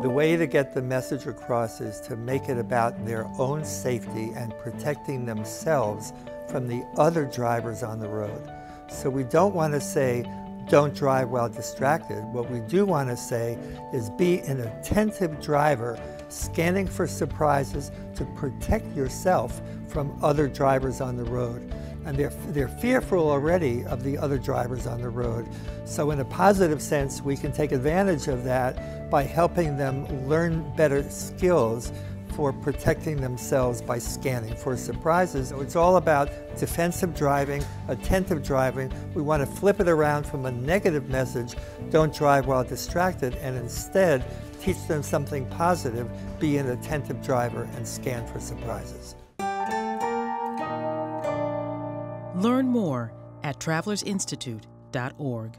The way to get the message across is to make it about their own safety and protecting themselves from the other drivers on the road. So we don't want to say, don't drive while distracted. What we do want to say is be an attentive driver, scanning for surprises to protect yourself from other drivers on the road and they're, they're fearful already of the other drivers on the road. So in a positive sense, we can take advantage of that by helping them learn better skills for protecting themselves by scanning for surprises. So it's all about defensive driving, attentive driving. We want to flip it around from a negative message, don't drive while distracted, and instead teach them something positive, be an attentive driver and scan for surprises. Learn more at travelersinstitute.org.